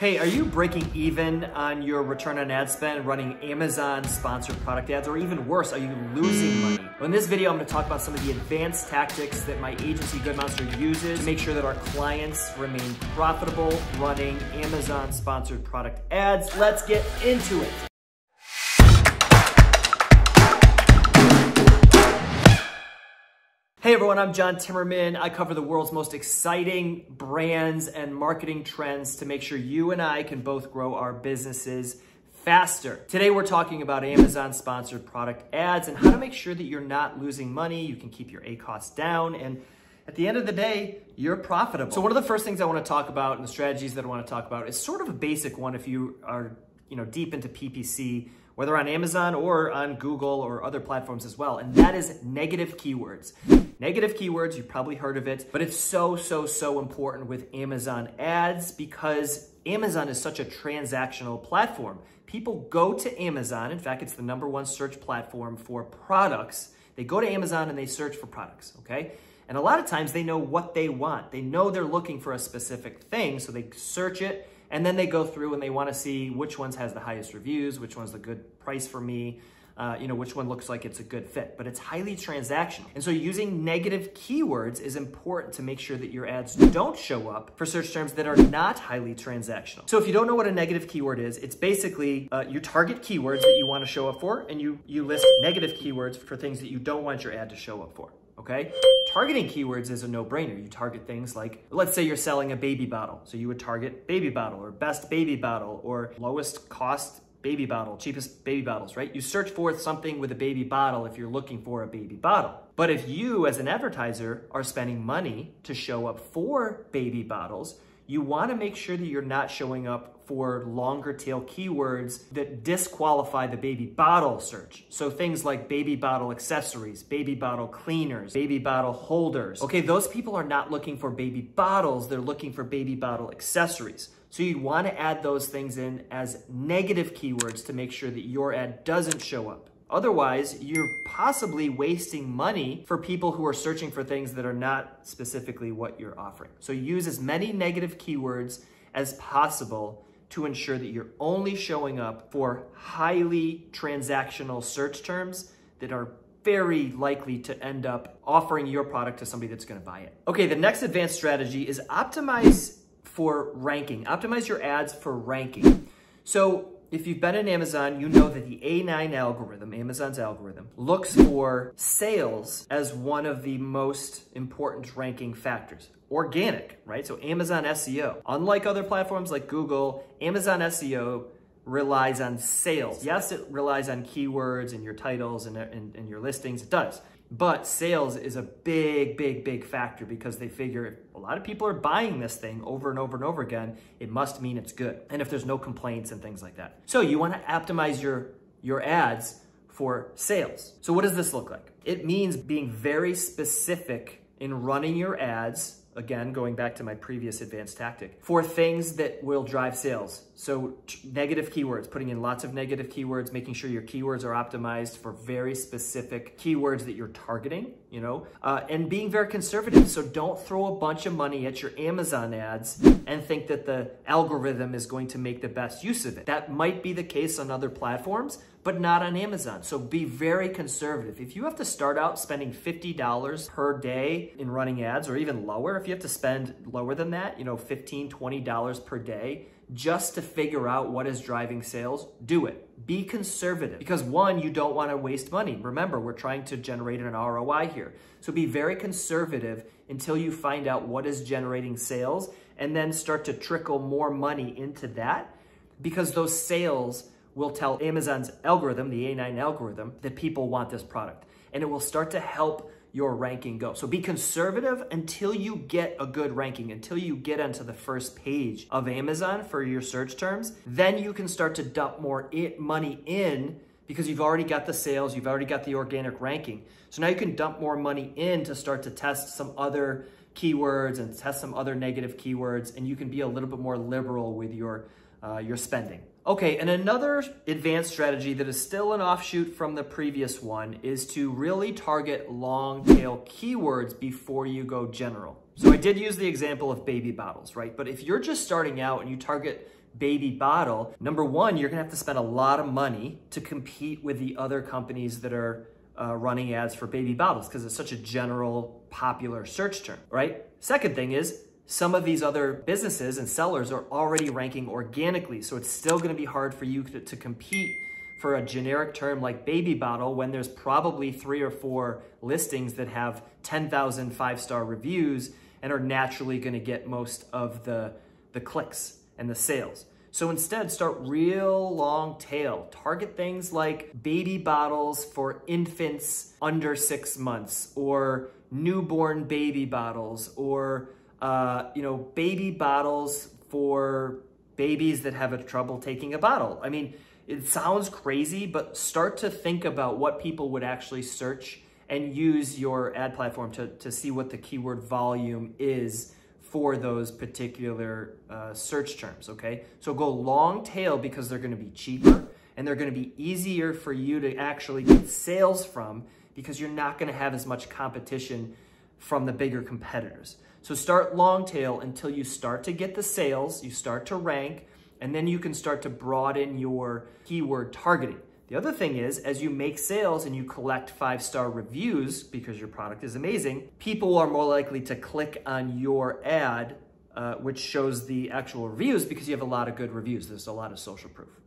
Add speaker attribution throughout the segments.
Speaker 1: Hey, are you breaking even on your return on ad spend running Amazon sponsored product ads, or even worse, are you losing hmm. money? Well, in this video, I'm gonna talk about some of the advanced tactics that my agency Good Monster uses to make sure that our clients remain profitable running Amazon sponsored product ads. Let's get into it. Hey everyone, I'm John Timmerman. I cover the world's most exciting brands and marketing trends to make sure you and I can both grow our businesses faster. Today we're talking about Amazon sponsored product ads and how to make sure that you're not losing money, you can keep your ACOS down, and at the end of the day, you're profitable. So one of the first things I wanna talk about and the strategies that I wanna talk about is sort of a basic one if you are you know, deep into PPC whether on Amazon or on Google or other platforms as well. And that is negative keywords. Negative keywords, you've probably heard of it, but it's so, so, so important with Amazon ads because Amazon is such a transactional platform. People go to Amazon. In fact, it's the number one search platform for products. They go to Amazon and they search for products, okay? And a lot of times they know what they want. They know they're looking for a specific thing, so they search it and then they go through and they want to see which ones has the highest reviews, which one's the good price for me, uh, you know, which one looks like it's a good fit, but it's highly transactional. And so using negative keywords is important to make sure that your ads don't show up for search terms that are not highly transactional. So if you don't know what a negative keyword is, it's basically uh, you target keywords that you want to show up for and you, you list negative keywords for things that you don't want your ad to show up for okay? Targeting keywords is a no-brainer. You target things like, let's say you're selling a baby bottle. So you would target baby bottle or best baby bottle or lowest cost baby bottle, cheapest baby bottles, right? You search for something with a baby bottle if you're looking for a baby bottle. But if you as an advertiser are spending money to show up for baby bottles, you wanna make sure that you're not showing up for longer tail keywords that disqualify the baby bottle search. So things like baby bottle accessories, baby bottle cleaners, baby bottle holders. Okay, those people are not looking for baby bottles, they're looking for baby bottle accessories. So you'd want to add those things in as negative keywords to make sure that your ad doesn't show up. Otherwise, you're possibly wasting money for people who are searching for things that are not specifically what you're offering. So use as many negative keywords as possible to ensure that you're only showing up for highly transactional search terms that are very likely to end up offering your product to somebody that's gonna buy it. Okay, the next advanced strategy is optimize for ranking. Optimize your ads for ranking. So if you've been in Amazon, you know that the A9 algorithm, Amazon's algorithm, looks for sales as one of the most important ranking factors. Organic, right? So Amazon SEO. Unlike other platforms like Google, Amazon SEO relies on sales. Yes, it relies on keywords and your titles and, and, and your listings. It does. But sales is a big, big, big factor because they figure a lot of people are buying this thing over and over and over again, it must mean it's good. And if there's no complaints and things like that. So you want to optimize your, your ads for sales. So what does this look like? It means being very specific in running your ads again, going back to my previous advanced tactic, for things that will drive sales. So negative keywords, putting in lots of negative keywords, making sure your keywords are optimized for very specific keywords that you're targeting, you know, uh, and being very conservative. So don't throw a bunch of money at your Amazon ads and think that the algorithm is going to make the best use of it. That might be the case on other platforms, but not on Amazon. So be very conservative. If you have to start out spending $50 per day in running ads or even lower, if you have to spend lower than that, you know, $15, $20 per day just to figure out what is driving sales, do it. Be conservative because one, you don't want to waste money. Remember, we're trying to generate an ROI here. So be very conservative until you find out what is generating sales and then start to trickle more money into that because those sales will tell Amazon's algorithm, the A9 algorithm, that people want this product. And it will start to help your ranking go. So be conservative until you get a good ranking, until you get onto the first page of Amazon for your search terms. Then you can start to dump more money in because you've already got the sales, you've already got the organic ranking. So now you can dump more money in to start to test some other keywords and test some other negative keywords, and you can be a little bit more liberal with your, uh, your spending. Okay, and another advanced strategy that is still an offshoot from the previous one is to really target long tail keywords before you go general. So I did use the example of baby bottles, right? But if you're just starting out and you target baby bottle, number one, you're gonna have to spend a lot of money to compete with the other companies that are uh, running ads for baby bottles because it's such a general popular search term, right? Second thing is some of these other businesses and sellers are already ranking organically. So it's still gonna be hard for you to, to compete for a generic term like baby bottle when there's probably three or four listings that have 10,000 five-star reviews and are naturally gonna get most of the, the clicks and the sales. So instead, start real long tail. Target things like baby bottles for infants under six months or newborn baby bottles or uh, you know baby bottles for babies that have a trouble taking a bottle. I mean, it sounds crazy, but start to think about what people would actually search and use your ad platform to, to see what the keyword volume is for those particular uh, search terms, okay? So go long tail because they're gonna be cheaper and they're gonna be easier for you to actually get sales from because you're not gonna have as much competition from the bigger competitors. So start long tail until you start to get the sales, you start to rank, and then you can start to broaden your keyword targeting. The other thing is, as you make sales and you collect five-star reviews because your product is amazing, people are more likely to click on your ad, uh, which shows the actual reviews because you have a lot of good reviews. There's a lot of social proof.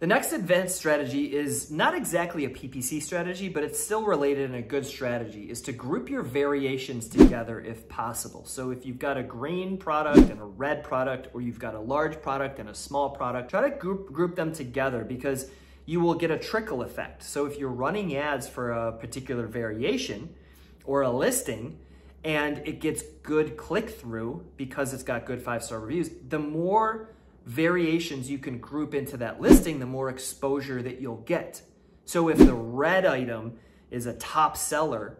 Speaker 1: The next advanced strategy is not exactly a PPC strategy, but it's still related and a good strategy, is to group your variations together if possible. So if you've got a green product and a red product, or you've got a large product and a small product, try to group, group them together because you will get a trickle effect. So if you're running ads for a particular variation or a listing and it gets good click through because it's got good five star reviews, the more variations you can group into that listing, the more exposure that you'll get. So if the red item is a top seller,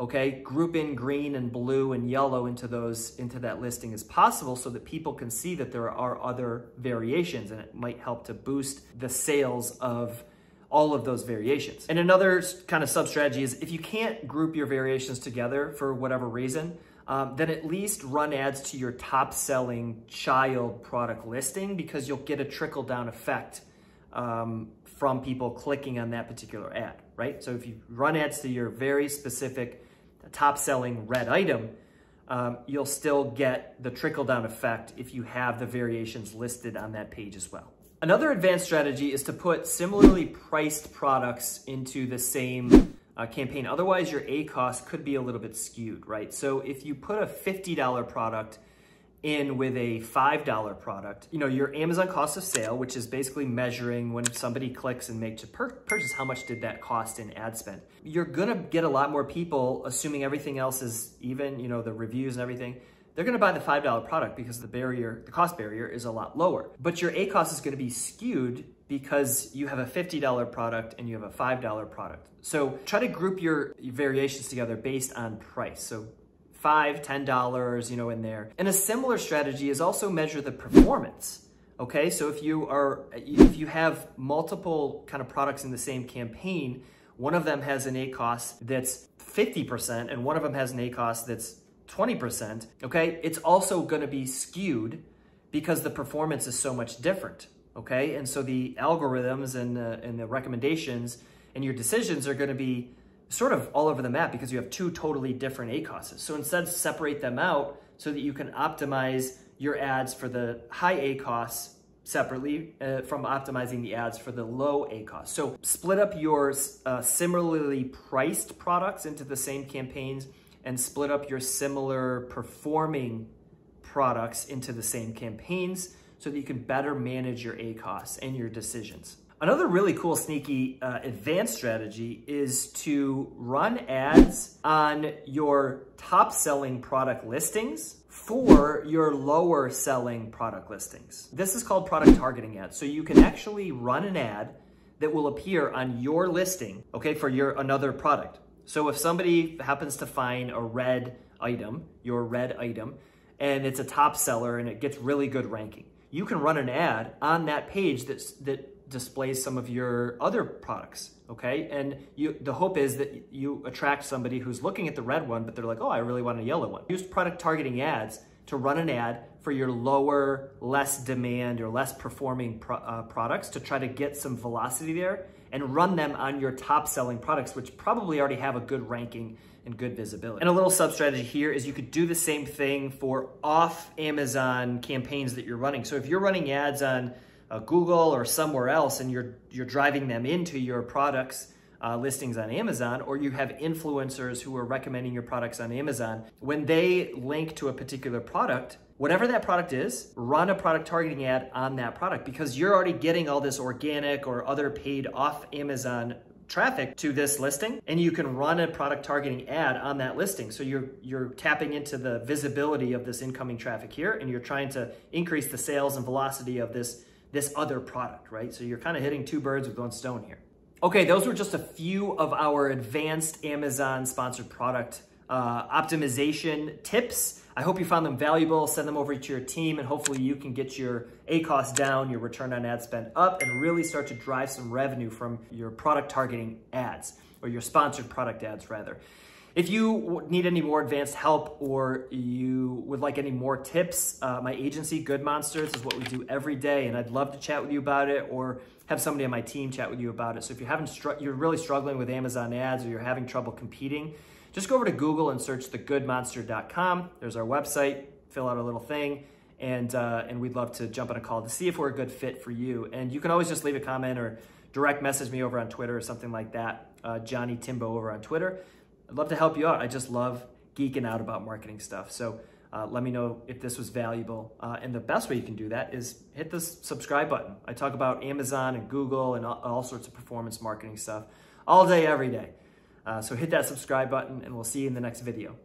Speaker 1: okay, group in green and blue and yellow into those into that listing as possible so that people can see that there are other variations and it might help to boost the sales of all of those variations. And another kind of sub strategy is if you can't group your variations together for whatever reason, um, then at least run ads to your top selling child product listing because you'll get a trickle down effect um, from people clicking on that particular ad, right? So if you run ads to your very specific top selling red item, um, you'll still get the trickle down effect if you have the variations listed on that page as well. Another advanced strategy is to put similarly priced products into the same uh, campaign. Otherwise, your ACOS could be a little bit skewed, right? So if you put a $50 product in with a $5 product, you know, your Amazon cost of sale, which is basically measuring when somebody clicks and makes a purchase, how much did that cost in ad spend? You're gonna get a lot more people, assuming everything else is even, you know, the reviews and everything, they're gonna buy the $5 product because the barrier, the cost barrier is a lot lower. But your ACOS is gonna be skewed because you have a $50 product and you have a $5 product. So try to group your variations together based on price. So five, ten dollars, you know, in there. And a similar strategy is also measure the performance. Okay, so if you are if you have multiple kind of products in the same campaign, one of them has an ACOS that's 50% and one of them has an ACOS that's 20%, okay? It's also gonna be skewed because the performance is so much different, okay? And so the algorithms and the, and the recommendations and your decisions are gonna be sort of all over the map because you have two totally different ACOSs. So instead, separate them out so that you can optimize your ads for the high ACOS separately uh, from optimizing the ads for the low ACOS. So split up your uh, similarly priced products into the same campaigns and split up your similar performing products into the same campaigns so that you can better manage your ACOS and your decisions. Another really cool sneaky uh, advanced strategy is to run ads on your top selling product listings for your lower selling product listings. This is called product targeting ads. So you can actually run an ad that will appear on your listing, okay, for your another product. So if somebody happens to find a red item, your red item, and it's a top seller and it gets really good ranking, you can run an ad on that page that's, that displays some of your other products, okay? And you, the hope is that you attract somebody who's looking at the red one, but they're like, oh, I really want a yellow one. Use product targeting ads to run an ad for your lower, less demand or less performing pro uh, products to try to get some velocity there and run them on your top selling products, which probably already have a good ranking and good visibility. And a little sub strategy here is you could do the same thing for off Amazon campaigns that you're running. So if you're running ads on uh, Google or somewhere else and you're, you're driving them into your products, uh, listings on Amazon, or you have influencers who are recommending your products on Amazon, when they link to a particular product, whatever that product is, run a product targeting ad on that product because you're already getting all this organic or other paid off Amazon traffic to this listing and you can run a product targeting ad on that listing. So you're you're tapping into the visibility of this incoming traffic here and you're trying to increase the sales and velocity of this this other product right? So you're kind of hitting two birds with one stone here. Okay those were just a few of our advanced amazon sponsored product uh, optimization tips I hope you found them valuable. Send them over to your team and hopefully you can get your ACOS down, your return on ad spend up, and really start to drive some revenue from your product targeting ads or your sponsored product ads rather. If you need any more advanced help or you would like any more tips, uh, my agency, Good Monsters, is what we do every day, and I'd love to chat with you about it or have somebody on my team chat with you about it. So if you're having you're really struggling with Amazon ads or you're having trouble competing, just go over to Google and search thegoodmonster.com. There's our website, fill out a little thing, and, uh, and we'd love to jump on a call to see if we're a good fit for you. And you can always just leave a comment or direct message me over on Twitter or something like that. Uh, Johnny Timbo over on Twitter. I'd love to help you out. I just love geeking out about marketing stuff. So uh, let me know if this was valuable. Uh, and the best way you can do that is hit the subscribe button. I talk about Amazon and Google and all, all sorts of performance marketing stuff all day, every day. Uh, so hit that subscribe button and we'll see you in the next video.